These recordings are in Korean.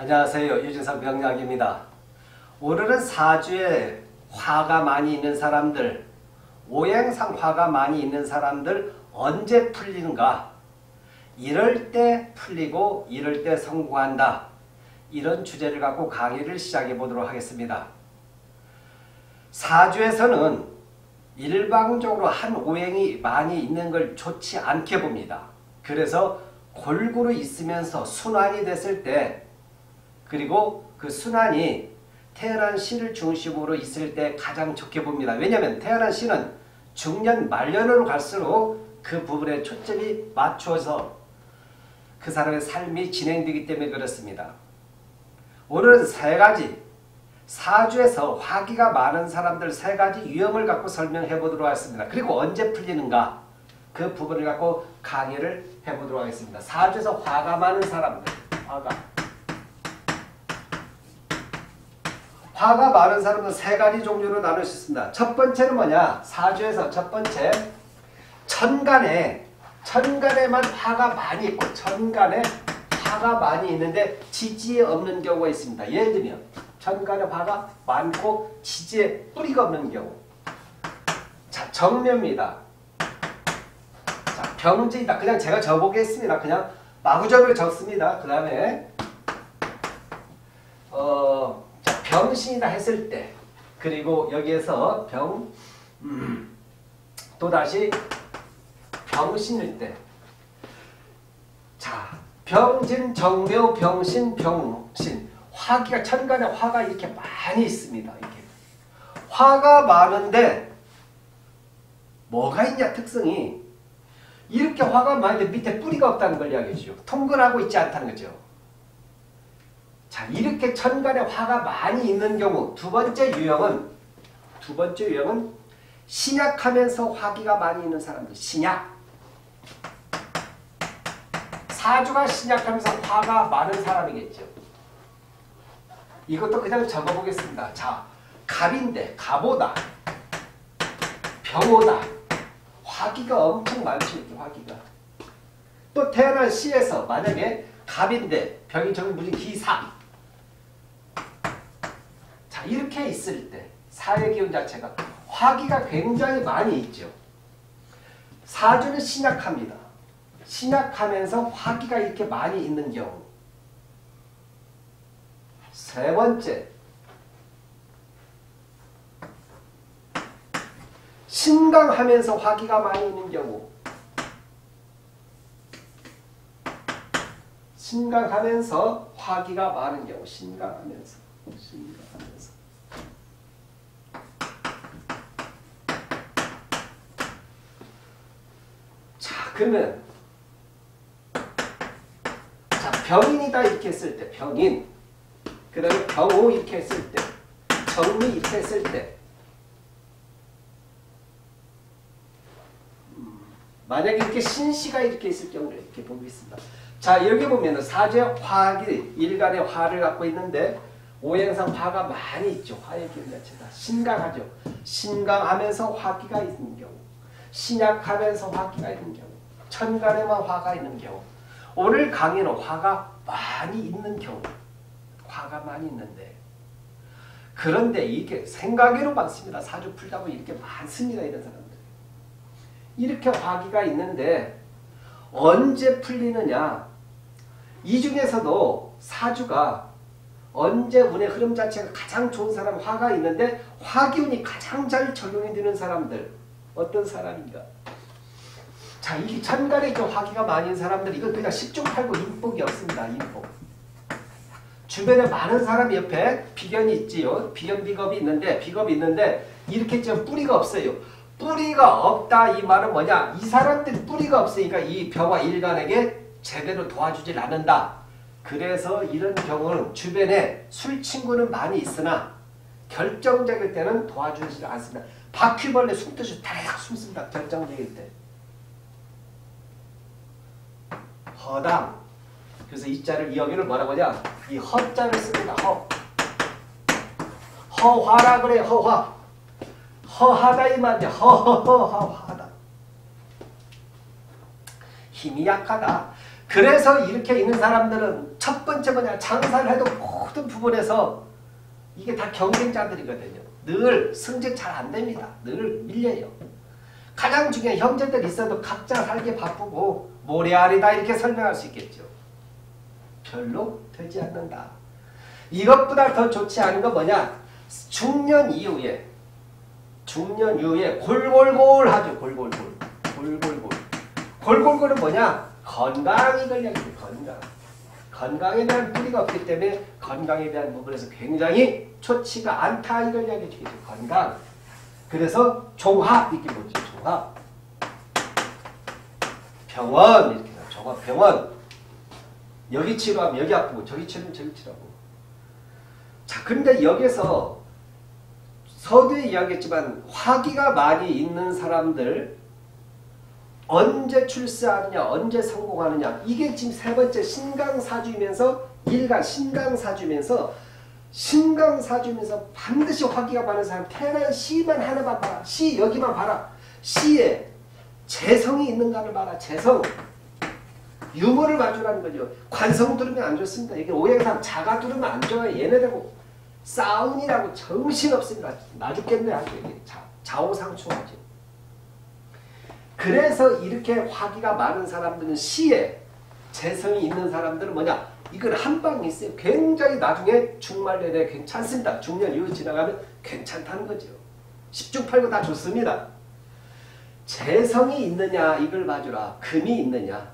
안녕하세요. 유진석 명약입니다. 오늘은 사주에 화가 많이 있는 사람들, 오행상 화가 많이 있는 사람들 언제 풀리는가? 이럴 때 풀리고 이럴 때 성공한다. 이런 주제를 갖고 강의를 시작해 보도록 하겠습니다. 사주에서는 일방적으로 한 오행이 많이 있는 걸 좋지 않게 봅니다. 그래서 골고루 있으면서 순환이 됐을 때 그리고 그 순환이 태어난 시를 중심으로 있을 때 가장 좋게 봅니다. 왜냐하면 태어난 시는 중년 말년으로 갈수록 그 부분에 초점이 맞춰서 그 사람의 삶이 진행되기 때문에 그렇습니다. 오늘은 세 가지 사주에서 화기가 많은 사람들 세 가지 유형을 갖고 설명해 보도록 하겠습니다. 그리고 언제 풀리는가 그 부분을 갖고 강의를 해 보도록 하겠습니다. 사주에서 화가 많은 사람들 화가 화가 많은 사람은 세 가지 종류로 나눌 수 있습니다. 첫 번째는 뭐냐? 사주에서 첫 번째 천간에 천간에만 화가 많이 있고 천간에 화가 많이 있는데 지지에 없는 경우가 있습니다. 예를 들면 천간에 화가 많고 지지에 뿌리가 없는 경우 자 정묘입니다. 자 병지이다. 그냥 제가 적어보겠습니다. 그냥 마구적으로 적습니다. 그 다음에 어, 자, 병신이다 했을 때 그리고 여기에서 병 음, 또다시 병신일 때 자, 병진, 정묘, 병신, 병신 화기가 천간에 화가 이렇게 많이 있습니다. 이렇게 화가 많은데 뭐가 있냐 특성이 이렇게 화가 많은데 밑에 뿌리가 없다는 걸 이야기해 주죠. 통근하고 있지 않다는 거죠. 자 이렇게 천간에 화가 많이 있는 경우 두 번째 유형은 두 번째 유형은 신약하면서 화기가 많이 있는 사람들 신약 사주가 신약하면서 화가 많은 사람이겠죠. 이것도 그냥 적어보겠습니다. 자, 갑인데 갑오다, 병오다, 화기가 엄청 많죠. 이렇게 화기가. 또 태어난 시에서 만약에 갑인데 병이 무슨 기사. 자, 이렇게 있을 때 사회 기운 자체가 화기가 굉장히 많이 있죠. 사주는 신약합니다. 신약하면서 화기가 이렇게 많이 있는 경우. 세 번째, 신강하면서 화기가 많이 있는 경우. 신강하면서 화기가 많은 경우. 신강하면서. 신강하면서. 자, 그러면 자, 병인이다 이렇게 했을 때 병인 그 다음에 병호 이렇게 했을 때 정미 이렇게 했을 때 음, 만약에 이렇게 신시가 이렇게 있을 경우를 이렇게 보겠습니다. 자 여기 보면 사제 화기 일간의 화를 갖고 있는데 오행상 화가 많이 있죠. 화의 기운 자체가 신강하죠. 신강하면서 화기가 있는 경우 신약하면서 화기가 있는 경우 천간에만 화가 있는 경우 오늘 강의는 화가 많이 있는 경우 화가 많이 있는데 그런데 이게 생각외로 많습니다. 사주 풀다 보면 이렇게 많습니다. 이런 사람들 이렇게 화기가 있는데 언제 풀리느냐 이 중에서도 사주가 언제 운의 흐름 자체가 가장 좋은 사람 화가 있는데 화기운이 가장 잘 적용이 되는 사람들 어떤 사람인가 자, 이 천간에 좀 화기가 있는 사람들 이건 그냥 10중 8구 인복이 없습니다. 인복. 주변에 많은 사람 옆에 비견이 있지요. 비견 비겁이 있는데 비겁이 있는데 이렇게 좀 뿌리가 없어요. 뿌리가 없다 이 말은 뭐냐? 이 사람들 뿌리가 없으니까 이 병화 일간에게 제대로 도와주질 않는다. 그래서 이런 경우는 주변에 술 친구는 많이 있으나 결정적일 때는 도와주지 않습니다. 바퀴벌레 숨듯이 다락 숨습니다. 결정적일 때. 허당. 그래서 이 자를 여기를 뭐라고 하냐? 이 허자를 씁니다. 허. 허화라 그래. 허화. 허하다 이 말이야. 허허허하다. 힘이 약하다. 그래서 이렇게 있는 사람들은 첫 번째 뭐냐 장사를 해도 모든 부분에서 이게 다 경쟁자들이거든요. 늘 승진 잘 안 됩니다. 늘 밀려요. 가장 중요한 형제들 있어도 각자 살기 바쁘고 모래알이다 이렇게 설명할 수 있겠죠. 별로 되지 않는다. 이것보다 더 좋지 않은 건 뭐냐? 중년 이후에 중년 이후에 골골골 하죠. 골골골. 골골골. 골골골은 뭐냐? 건강이 걸려요. 건강. 건강에 대한 뿌리가 없기 때문에 건강에 대한 부분에서 굉장히 좋지가 않다 이걸 이야기해 주겠죠. 건강. 그래서 종합 이렇게 보죠. 종합. 병원 이렇게 종합 병원. 여기 치료하면 여기 아프고 저기 치료하면 저기 치료하고. 자, 근데 여기서 서두에 이야기했지만 화기가 많이 있는 사람들 언제 출세하느냐 언제 성공하느냐. 이게 지금 세 번째 신강사주면서 일간 신강사주면서 신강사주면서 반드시 화기가 많은 사람 태어난 시만 하나만 봐라. 시 여기만 봐라. 시에 재성이 있는가를 봐라. 재성. 유머를 봐주라는 거죠. 관성 두르면 안 좋습니다. 이게 오행상 자가 두르면 안 좋아요. 얘네들고 싸운이라고 정신없습니다. 나 죽겠네. 아주 이게 자, 좌우상충하죠 그래서 이렇게 화기가 많은 사람들은 시에 재성이 있는 사람들은 뭐냐? 이건 한 방이 있어요. 굉장히 나중에 중말년에 괜찮습니다. 중년 이후 지나가면 괜찮다는 거죠. 10중 8구 다 좋습니다. 재성이 있느냐 이걸 봐주라. 금이 있느냐.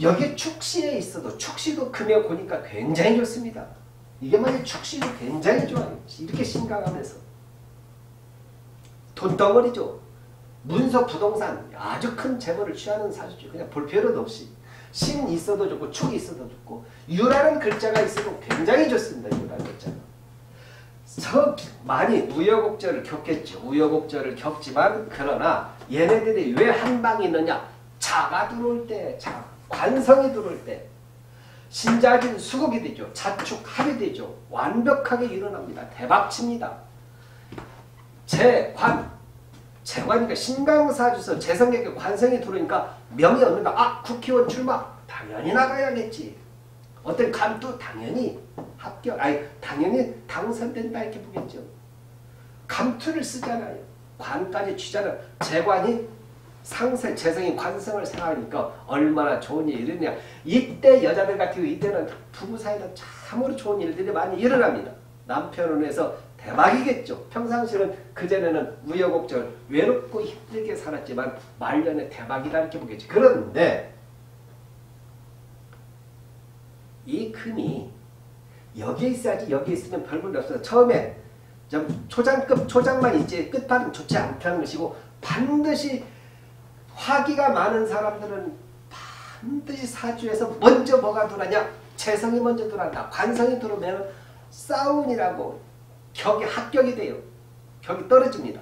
여기 축시에 있어도 축시도 금에 보니까 굉장히 좋습니다. 이게 만약 축시도 굉장히 좋아요. 이렇게 심각하면서 돈덩어리죠. 문서 부동산 아주 큰 재물을 취하는 사주죠. 그냥 볼 필요도 없이 신 있어도 좋고 축이 있어도 좋고 유라는 글자가 있어도 굉장히 좋습니다. 유라는 글자가. 서 많이 우여곡절을 겪겠죠. 우여곡절을 겪지만 그러나 얘네들이 왜 한 방이 있느냐? 자가 들어올 때, 자, 관성이 들어올 때 신자진 수급이 되죠. 자축 합이 되죠. 완벽하게 일어납니다. 대박칩니다. 재관 재관이니까 신강사주서 재성에게 관성이 들어오니까 명이 없는다. 아 국회의원 출마 당연히 나가야겠지. 어떤 감도 당연히 합격 아니 당연히 당선된다 이렇게 보겠죠. 감투를 쓰잖아요. 관까지 쥐잖아요. 재관이 상세 재성이 관성을 생각하니까 얼마나 좋은 일이 일어냐. 이때 여자들 같은 경우 이때는 부부 사이도 참으로 좋은 일들이 많이 일어납니다. 남편을 해서 대박이겠죠. 평상시는 그전에는 우여곡절 외롭고 힘들게 살았지만 말년에 대박이다 이렇게 보겠죠. 그런데 이 금이 여기에 있어야지 여기에 있으면 별볼 없어요. 처음에 좀 초장급 초장만 있지 끝판은 좋지 않다는 것이고 반드시 화기가 많은 사람들은 반드시 사주에서 먼저 뭐가 들어가냐 재성이 먼저 들어간다. 관성이 들어오면 싸움이라고 격이 합격이 돼요. 격이 떨어집니다.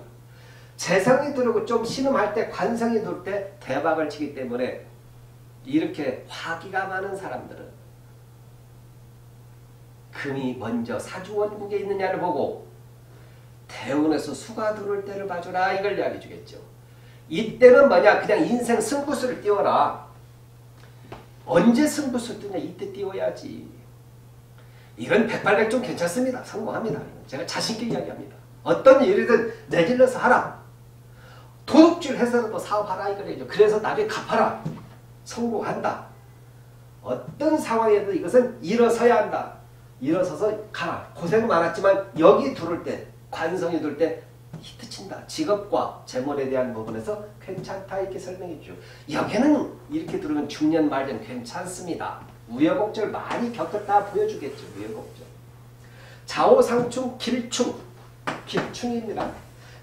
재성이 들어오고 좀 신음할 때 관성이 돌 때 대박을 치기 때문에 이렇게 화기가 많은 사람들은 금이 먼저 사주원국에 있느냐를 보고 대운에서 수가 들어올 때를 봐주라 이걸 이야기해 주겠죠. 이때는 뭐냐 그냥 인생 승부수를 띄워라. 언제 승부수 뜨냐 이때 띄워야지. 이건 백발백중 괜찮습니다. 성공합니다. 제가 자신있게 이야기합니다. 어떤 일이든 내질러서 하라. 도둑질 해서라도 사업하라 이거죠. 그래서 나중에 갚아라. 성공한다. 어떤 상황에도 이것은 일어서야 한다. 일어서서 가라. 고생 많았지만 여기 들을 때 관성이 들때 히트친다. 직업과 재물에 대한 부분에서 괜찮다 이렇게 설명해 주 여기는 이렇게 들으면 중년 말년 괜찮습니다. 우여곡절 많이 겪었다 보여주겠죠. 우여곡절. 좌우상충, 길충. 길충입니다.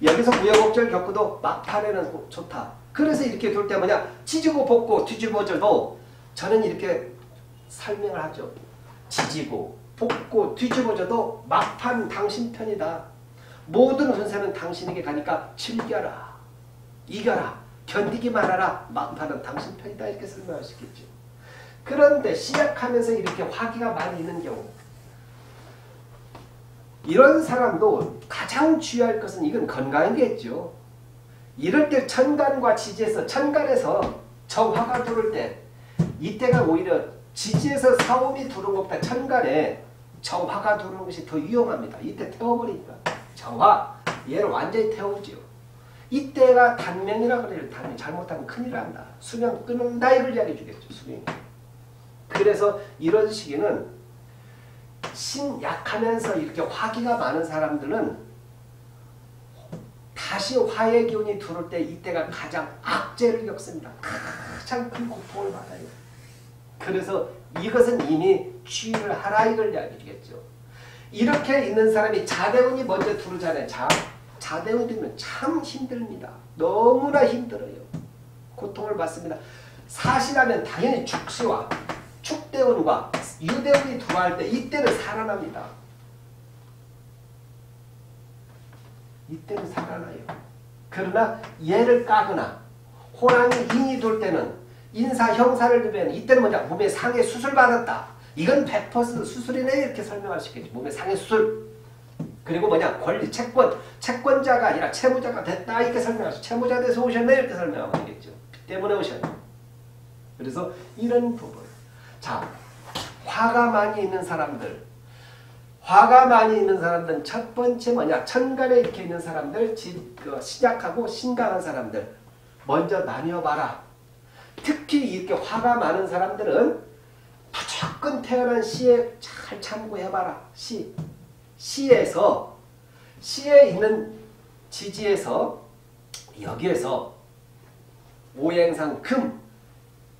여기서 우여곡절 겪어도 막판에는 좋다. 그래서 이렇게 돌 때 뭐냐 지지고 볶고 뒤집어져도 저는 이렇게 설명을 하죠. 지지고 볶고 뒤집어져도 막판 당신 편이다. 모든 운세는 당신에게 가니까 즐겨라. 이겨라. 견디기만 하라. 막판은 당신 편이다. 이렇게 설명할 수 있겠죠. 그런데 시작하면서 이렇게 화기가 많이 있는 경우 이런 사람도 가장 주의할 것은 이건 건강이겠죠. 이럴 때 천간과 지지에서 천간에서 정화가 들어올 때 이때가 오히려 지지에서 사오미 두른 것보다 천간에 정화가 두르는 것이 더 위험합니다. 이때 태워버리니까. 정화, 얘를 완전히 태우지요. 이때가 단명이라 그래요. 단명. 잘못하면 큰일 난다. 수명 끊는다 이걸 이야기해 주겠죠. 수명이. 그래서 이런 시기는 신 약하면서 이렇게 화기가 많은 사람들은 다시 화의 기운이 들어올 때 이때가 가장 악재를 겪습니다. 가장 큰 고통을 받아요. 그래서 이것은 이미 취를 하라 이걸 이야기해 주겠죠. 이렇게 있는 사람이 자대운이 먼저 들어오잖아요. 자, 자대운 들면 참 힘듭니다. 너무나 힘들어요. 고통을 받습니다. 사실하면 당연히 축시와 축대운과 유대운이 들어갈 때 이때는 살아납니다. 이때는 살아나요. 그러나 얘를 까거나 호랑이 인이 돌 때는 인사 형사를 두면 이때는 뭐냐 몸에 상해 수술 받았다. 이건 100% 수술이네 이렇게 설명할 수 있겠지. 몸에 상해 수술. 그리고 뭐냐 권리 채권 채권자가 아니라 채무자가 됐다 이렇게 설명할 수 채무자 돼서 오셨네 이렇게 설명하면 되겠죠. 그 때문에 오셨네. 그래서 이런 부분. 자 화가 많이 있는 사람들 화가 많이 있는 사람들은 첫 번째 뭐냐 천간에 이렇게 있는 사람들 지, 그 시작하고 신강한 사람들 먼저 나뉘어봐라. 특히 이렇게 화가 많은 사람들은 무조건 태어난 시에 잘 참고해봐라. 시. 시에서 시에 있는 지지에서 여기에서 오행상 금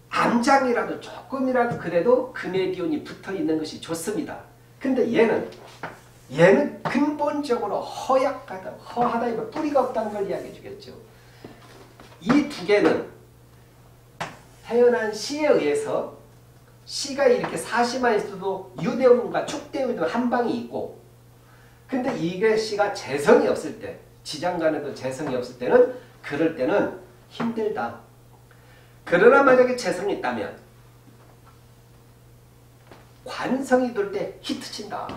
암장이라도 조금이라도 그래도 금의 기운이 붙어 있는 것이 좋습니다. 근데 얘는 얘는 근본적으로 허약하다, 허하다 이거 뿌리가 없다는 걸 이야기해 주겠죠. 이 두 개는 태어난 시에 의해서 시가 이렇게 사시만 있어도 유대운과 축대운도 한 방이 있고 근데 이게 시가 재성이 없을 때 지장간에도 재성이 없을 때는 그럴 때는 힘들다. 그러나 만약에 재성이 있다면 관성이 돌 때 히트 친다.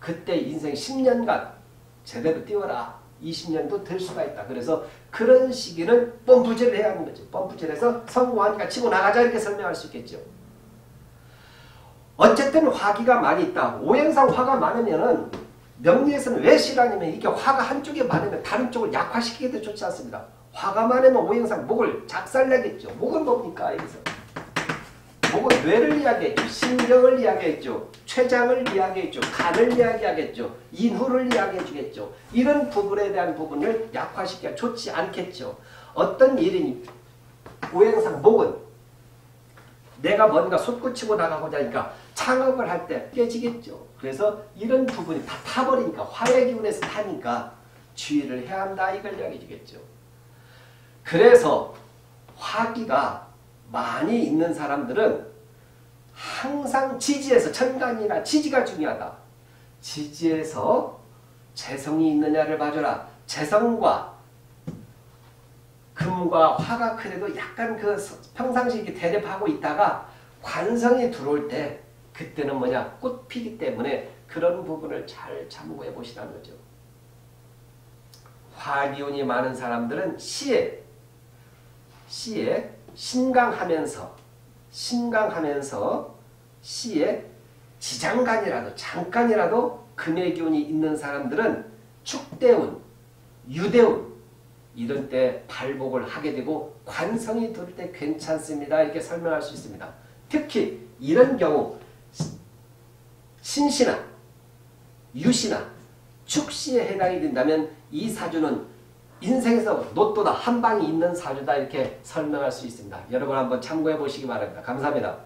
그때 인생 10년간 제대로 뛰어라. 20년도 될 수가 있다. 그래서 그런 시기는 펌프질을 해야 하는 거죠. 펌프질해서 성공하니까 치고 나가자 이렇게 설명할 수 있겠죠. 어쨌든 화기가 많이 있다. 오행상 화가 많으면은 명리에서는 왜 싫어하냐면 이게 화가 한쪽에 많으면 다른 쪽을 약화시키기도 좋지 않습니다. 화가 많으면 오행상 목을 작살내겠죠. 목은 뭡니까? 여기서. 목은 뇌를 이야기했죠. 신경을 이야기했죠. 췌장을 이야기했죠. 간을 이야기하겠죠. 인후를 이야기해 주겠죠. 이런 부분에 대한 부분을 약화시키기가 좋지 않겠죠. 어떤 일이니 오행상 목은 내가 뭔가 솟구치고 나가고자 하니까 창업을 할 때 깨지겠죠. 그래서 이런 부분이 다 타버리니까 화의 기운에서 타니까 주의를 해야 한다 이걸 이야기해 주겠죠. 그래서 화기가 많이 있는 사람들은 항상 지지에서 천간이나 지지가 중요하다. 지지에서 재성이 있느냐를 봐줘라. 재성과 금과 화가 그래도 약간 그 평상시 이렇게 대립하고 있다가 관성이 들어올 때 그때는 뭐냐 꽃 피기 때문에 그런 부분을 잘 참고해 보시라는 거죠. 화기운이 많은 사람들은 시에 시에 신강하면서 신강하면서 시에 지장간이라도 잠깐이라도 금의 기운이 있는 사람들은 축대운, 유대운 이런 때 발복을 하게 되고 관성이 들때 괜찮습니다. 이렇게 설명할 수 있습니다. 특히 이런 경우 신시나 유시나 축시에 해당이 된다면 이 사주는 인생에서 로또다 한 방이 있는 사주다 이렇게 설명할 수 있습니다. 여러분 한번 참고해 보시기 바랍니다. 감사합니다.